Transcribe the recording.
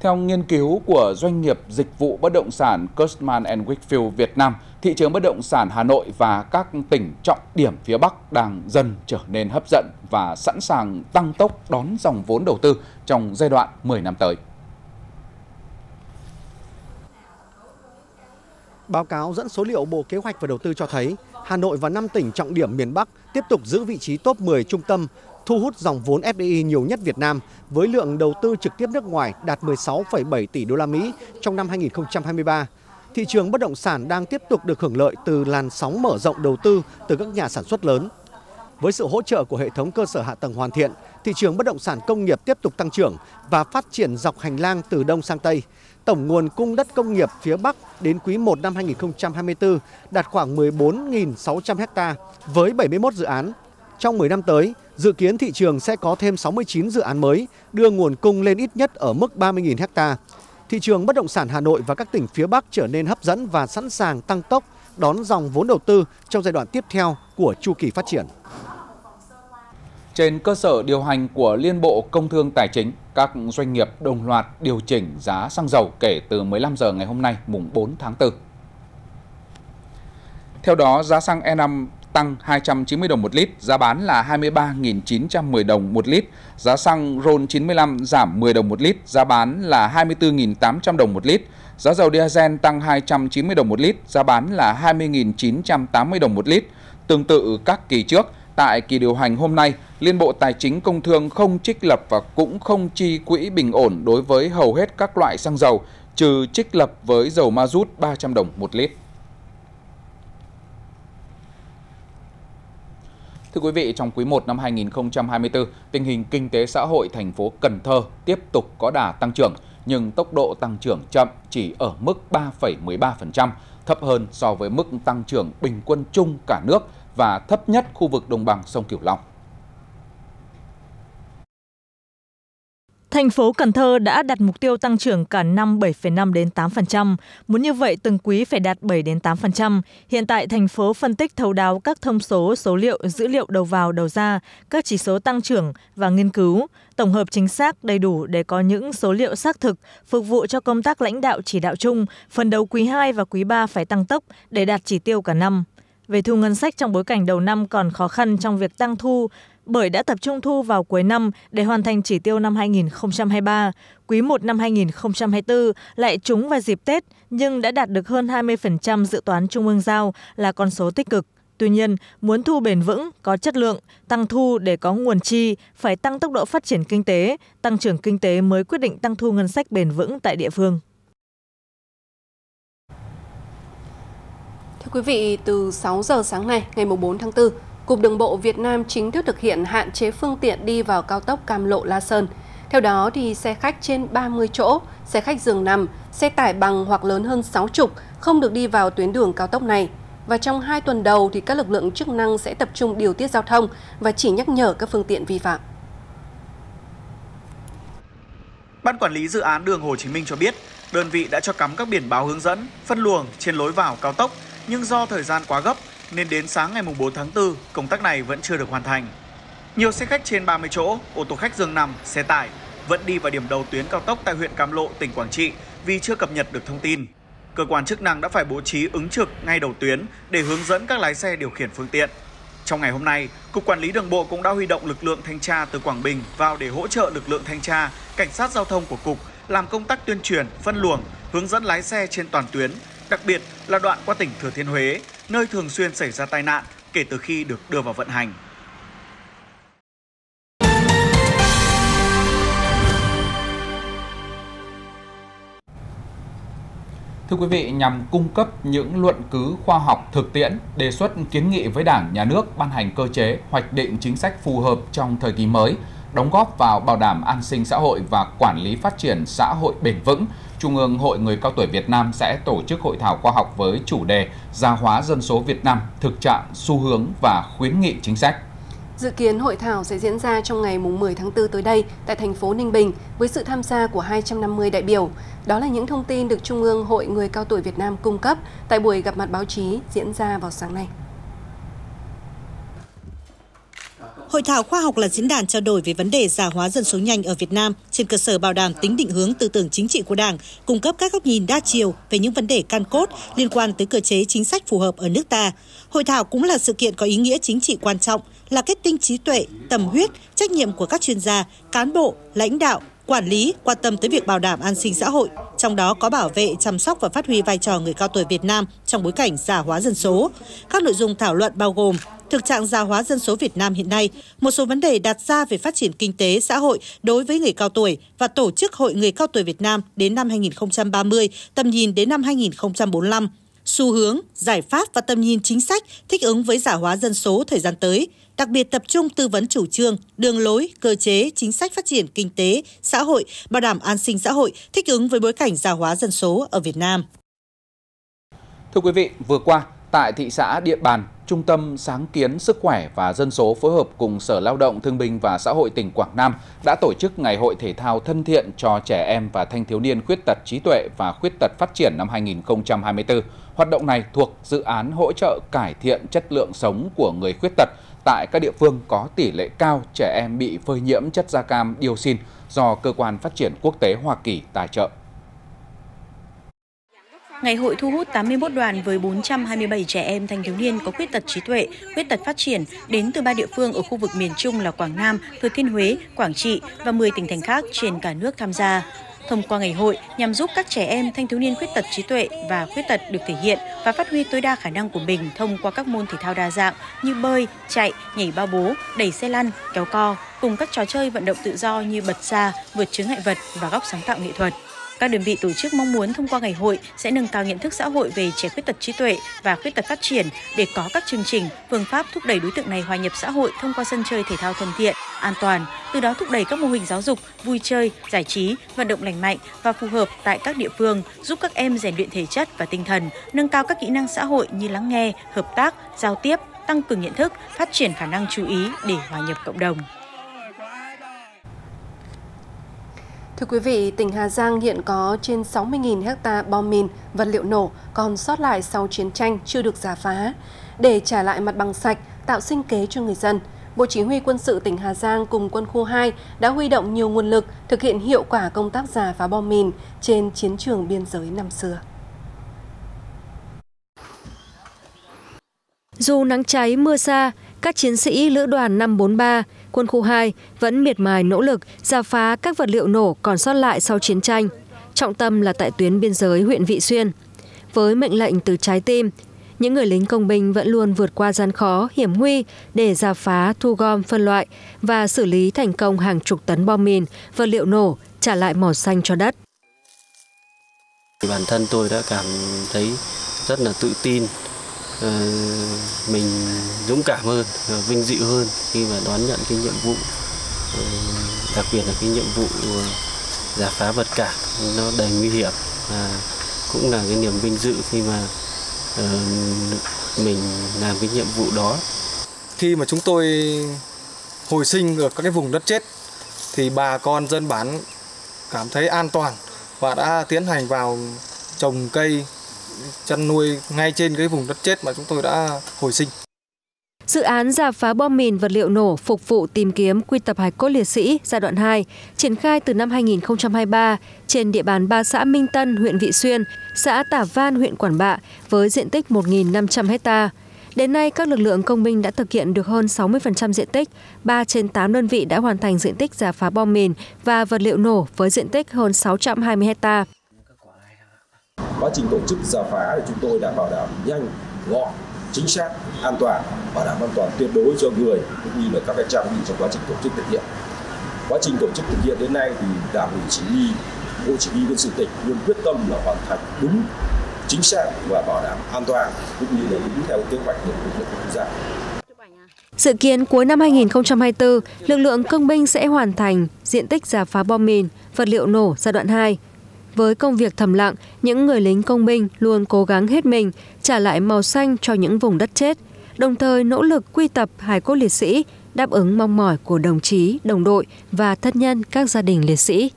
Theo nghiên cứu của doanh nghiệp dịch vụ bất động sản Cushman Wakefield Việt Nam, thị trường bất động sản Hà Nội và các tỉnh trọng điểm phía Bắc đang dần trở nên hấp dẫn và sẵn sàng tăng tốc đón dòng vốn đầu tư trong giai đoạn 10 năm tới. Báo cáo dẫn số liệu Bộ Kế hoạch và Đầu tư cho thấy, Hà Nội và 5 tỉnh trọng điểm miền Bắc tiếp tục giữ vị trí top 10 trung tâm thu hút dòng vốn FDI nhiều nhất Việt Nam với lượng đầu tư trực tiếp nước ngoài đạt 16,7 tỷ đô la Mỹ trong năm 2023. Thị trường bất động sản đang tiếp tục được hưởng lợi từ làn sóng mở rộng đầu tư từ các nhà sản xuất lớn. Với sự hỗ trợ của hệ thống cơ sở hạ tầng hoàn thiện, thị trường bất động sản công nghiệp tiếp tục tăng trưởng và phát triển dọc hành lang từ đông sang tây. Tổng nguồn cung đất công nghiệp phía Bắc đến quý 1 năm 2024 đạt khoảng 14.600 ha với 71 dự án. Trong 10 năm tới, dự kiến thị trường sẽ có thêm 69 dự án mới, đưa nguồn cung lên ít nhất ở mức 30.000 ha. Thị trường bất động sản Hà Nội và các tỉnh phía Bắc trở nên hấp dẫn và sẵn sàng tăng tốc đón dòng vốn đầu tư trong giai đoạn tiếp theo của chu kỳ phát triển. Trên cơ sở điều hành của Liên Bộ Công Thương Tài chính, các doanh nghiệp đồng loạt điều chỉnh giá xăng dầu kể từ 15 giờ ngày hôm nay, mùng 4 tháng 4. Theo đó, giá xăng E5 tăng 290 đồng một lít, giá bán là 23.910 đồng một lít. Giá xăng RON 95 giảm 10 đồng một lít, giá bán là 24.800 đồng một lít. Giá dầu diesel tăng 290 đồng một lít, giá bán là 20.980 đồng một lít. Tương tự các kỳ trước, tại kỳ điều hành hôm nay, Liên Bộ Tài chính Công Thương không trích lập và cũng không chi quỹ bình ổn đối với hầu hết các loại xăng dầu, trừ trích lập với dầu ma rút 300 đồng một lít. Thưa quý vị, trong quý 1 năm 2024, tình hình kinh tế xã hội thành phố Cần Thơ tiếp tục có đà tăng trưởng, nhưng tốc độ tăng trưởng chậm chỉ ở mức 3,13%, thấp hơn so với mức tăng trưởng bình quân chung cả nước và thấp nhất khu vực đồng bằng sông Cửu Long. Thành phố Cần Thơ đã đặt mục tiêu tăng trưởng cả năm 7,5 đến 8%, muốn như vậy từng quý phải đạt 7 đến 8%. Hiện tại thành phố phân tích thấu đáo các thông số, số liệu, dữ liệu đầu vào đầu ra, các chỉ số tăng trưởng và nghiên cứu, tổng hợp chính xác đầy đủ để có những số liệu xác thực phục vụ cho công tác lãnh đạo chỉ đạo chung, phần đầu quý 2 và quý 3 phải tăng tốc để đạt chỉ tiêu cả năm. Về thu ngân sách trong bối cảnh đầu năm còn khó khăn trong việc tăng thu bởi đã tập trung thu vào cuối năm để hoàn thành chỉ tiêu năm 2023. Quý 1 năm 2024 lại trúng vào dịp Tết nhưng đã đạt được hơn 20% dự toán Trung ương giao là con số tích cực. Tuy nhiên, muốn thu bền vững, có chất lượng, tăng thu để có nguồn chi, phải tăng tốc độ phát triển kinh tế, tăng trưởng kinh tế mới quyết định tăng thu ngân sách bền vững tại địa phương. Thưa quý vị, từ 6 giờ sáng nay, ngày 4 tháng 4, Cục Đường bộ Việt Nam chính thức thực hiện hạn chế phương tiện đi vào cao tốc Cam Lộ La Sơn. Theo đó, thì xe khách trên 30 chỗ, xe khách giường nằm, xe tải bằng hoặc lớn hơn 60 không được đi vào tuyến đường cao tốc này. Và trong hai tuần đầu, thì các lực lượng chức năng sẽ tập trung điều tiết giao thông và chỉ nhắc nhở các phương tiện vi phạm. Ban quản lý dự án đường Hồ Chí Minh cho biết, đơn vị đã cho cắm các biển báo hướng dẫn, phân luồng trên lối vào cao tốc, nhưng do thời gian quá gấp nên đến sáng ngày 4 tháng 4, công tác này vẫn chưa được hoàn thành. Nhiều xe khách trên 30 chỗ, ô tô khách giường nằm, xe tải vẫn đi vào điểm đầu tuyến cao tốc tại huyện Cam Lộ, tỉnh Quảng Trị vì chưa cập nhật được thông tin. Cơ quan chức năng đã phải bố trí ứng trực ngay đầu tuyến để hướng dẫn các lái xe điều khiển phương tiện. Trong ngày hôm nay, Cục Quản lý Đường bộ cũng đã huy động lực lượng thanh tra từ Quảng Bình vào để hỗ trợ lực lượng thanh tra, cảnh sát giao thông của Cục làm công tác tuyên truyền, phân luồng, hướng dẫn lái xe trên toàn tuyến, đặc biệt là đoạn qua tỉnh Thừa Thiên Huế, nơi thường xuyên xảy ra tai nạn kể từ khi được đưa vào vận hành. Thưa quý vị, nhằm cung cấp những luận cứ khoa học thực tiễn, đề xuất kiến nghị với Đảng, Nhà nước ban hành cơ chế, hoạch định chính sách phù hợp trong thời kỳ mới, đóng góp vào bảo đảm an sinh xã hội và quản lý phát triển xã hội bền vững, Trung ương Hội Người Cao Tuổi Việt Nam sẽ tổ chức hội thảo khoa học với chủ đề Gia hóa dân số Việt Nam, thực trạng, xu hướng và khuyến nghị chính sách. Dự kiến hội thảo sẽ diễn ra trong ngày 10 tháng 4 tới đây tại thành phố Ninh Bình với sự tham gia của 250 đại biểu. Đó là những thông tin được Trung ương Hội Người Cao Tuổi Việt Nam cung cấp tại buổi gặp mặt báo chí diễn ra vào sáng nay. Hội thảo khoa học là diễn đàn trao đổi về vấn đề già hóa dân số nhanh ở Việt Nam trên cơ sở bảo đảm tính định hướng tư tưởng chính trị của Đảng, cung cấp các góc nhìn đa chiều về những vấn đề căn cốt liên quan tới cơ chế chính sách phù hợp ở nước ta. Hội thảo cũng là sự kiện có ý nghĩa chính trị quan trọng, là kết tinh trí tuệ, tầm huyết, trách nhiệm của các chuyên gia, cán bộ, lãnh đạo, quản lý quan tâm tới việc bảo đảm an sinh xã hội, trong đó có bảo vệ, chăm sóc và phát huy vai trò người cao tuổi Việt Nam trong bối cảnh già hóa dân số. Các nội dung thảo luận bao gồm thực trạng già hóa dân số Việt Nam hiện nay, một số vấn đề đặt ra về phát triển kinh tế, xã hội đối với người cao tuổi và tổ chức Hội người cao tuổi Việt Nam đến năm 2030, tầm nhìn đến năm 2045, xu hướng, giải pháp và tầm nhìn chính sách thích ứng với giả hóa dân số thời gian tới, đặc biệt tập trung tư vấn chủ trương, đường lối, cơ chế, chính sách phát triển kinh tế, xã hội, bảo đảm an sinh xã hội, thích ứng với bối cảnh già hóa dân số ở Việt Nam. Thưa quý vị, vừa qua, tại thị xã Điện Bàn, Trung tâm Sáng kiến Sức khỏe và Dân số phối hợp cùng Sở Lao động, Thương binh và Xã hội tỉnh Quảng Nam đã tổ chức Ngày hội thể thao thân thiện cho trẻ em và thanh thiếu niên khuyết tật trí tuệ và khuyết tật phát triển năm 2024. Hoạt động này thuộc dự án hỗ trợ cải thiện chất lượng sống của người khuyết tật tại các địa phương có tỷ lệ cao trẻ em bị phơi nhiễm chất da cam dioxin do Cơ quan Phát triển Quốc tế Hoa Kỳ tài trợ. Ngày hội thu hút 81 đoàn với 427 trẻ em thanh thiếu niên có khuyết tật trí tuệ, khuyết tật phát triển đến từ ba địa phương ở khu vực miền Trung là Quảng Nam, Thừa Thiên Huế, Quảng Trị và 10 tỉnh thành khác trên cả nước tham gia. Thông qua ngày hội nhằm giúp các trẻ em thanh thiếu niên khuyết tật trí tuệ và khuyết tật được thể hiện và phát huy tối đa khả năng của mình thông qua các môn thể thao đa dạng như bơi, chạy, nhảy bao bố, đẩy xe lăn, kéo co, cùng các trò chơi vận động tự do như bật xa, vượt chướng ngại vật và góc sáng tạo nghệ thuật. Các đơn vị tổ chức mong muốn thông qua ngày hội sẽ nâng cao nhận thức xã hội về trẻ khuyết tật trí tuệ và khuyết tật phát triển để có các chương trình, phương pháp thúc đẩy đối tượng này hòa nhập xã hội thông qua sân chơi thể thao thân thiện, an toàn, từ đó thúc đẩy các mô hình giáo dục, vui chơi, giải trí, vận động lành mạnh và phù hợp tại các địa phương, giúp các em rèn luyện thể chất và tinh thần, nâng cao các kỹ năng xã hội như lắng nghe, hợp tác, giao tiếp, tăng cường nhận thức, phát triển khả năng chú ý để hòa nhập cộng đồng. Thưa quý vị, tỉnh Hà Giang hiện có trên 60.000 ha bom mìn, vật liệu nổ còn sót lại sau chiến tranh chưa được giả phá. Để trả lại mặt bằng sạch, tạo sinh kế cho người dân, Bộ Chỉ huy quân sự tỉnh Hà Giang cùng quân khu 2 đã huy động nhiều nguồn lực thực hiện hiệu quả công tác giả phá bom mìn trên chiến trường biên giới năm xưa. Dù nắng cháy mưa xa, các chiến sĩ Lữ đoàn 543 quân khu 2 vẫn miệt mài nỗ lực giả phá các vật liệu nổ còn sót lại sau chiến tranh, trọng tâm là tại tuyến biên giới huyện Vị Xuyên. Với mệnh lệnh từ trái tim, những người lính công binh vẫn luôn vượt qua gian khó, hiểm nguy để giả phá, thu gom, phân loại và xử lý thành công hàng chục tấn bom mìn, vật liệu nổ, trả lại màu xanh cho đất. Bản thân tôi đã cảm thấy rất là tự tin Ờ, mình dũng cảm hơn ờ, vinh dự hơn khi mà đón nhận cái nhiệm vụ ờ, đặc biệt là cái nhiệm vụ giả phá vật cản. Nó đầy nguy hiểm và cũng là cái niềm vinh dự khi mà mình làm cái nhiệm vụ đó. Khi mà chúng tôi hồi sinh ở các cái vùng đất chết, thì bà con dân bản cảm thấy an toàn và đã tiến hành vào trồng cây chăn nuôi ngay trên cái vùng đất chết mà chúng tôi đã hồi sinh. Dự án giả phá bom mìn vật liệu nổ phục vụ tìm kiếm quy tập hải cốt liệt sĩ giai đoạn 2 triển khai từ năm 2023 trên địa bàn ba xã Minh Tân, huyện Vị Xuyên, xã Tả Van huyện Quản Bạ với diện tích 1.500 hectare. Đến nay, các lực lượng công binh đã thực hiện được hơn 60% diện tích, 3 trên 8 đơn vị đã hoàn thành diện tích giả phá bom mìn và vật liệu nổ với diện tích hơn 620 hectare quá trình tổ chức giả phá thì chúng tôi đã bảo đảm nhanh gọn chính xác an toàn bảo đảm an toàn tuyệt đối cho người cũng như là các cái trang bị trong quá trình tổ chức thực hiện. Quá trình tổ chức thực hiện đến nay thì đảng ủy chỉ huy bộ chỉ huy quân sự tỉnh luôn quyết tâm là hoàn thành đúng chính xác và bảo đảm an toàn cũng như là đúng theo kế hoạch được lực lượng quốc gia. Dự kiến cuối năm 2024, lực lượng công binh sẽ hoàn thành diện tích giả phá bom mìn, vật liệu nổ giai đoạn 2, với công việc thầm lặng, những người lính công binh luôn cố gắng hết mình trả lại màu xanh cho những vùng đất chết, đồng thời nỗ lực quy tập hài cốt liệt sĩ, đáp ứng mong mỏi của đồng chí, đồng đội và thân nhân các gia đình liệt sĩ.